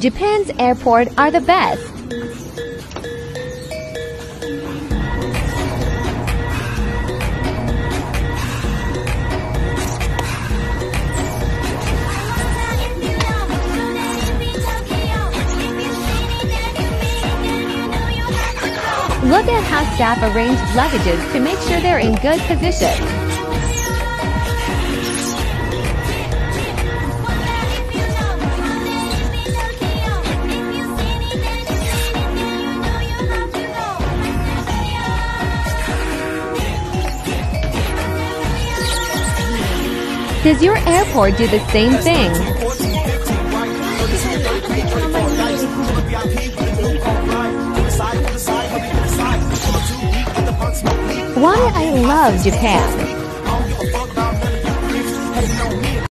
Japan's airport are the best. Look at how staff arranged luggages to make sure they're in good position. Does your airport do the same thing? Why I love Japan.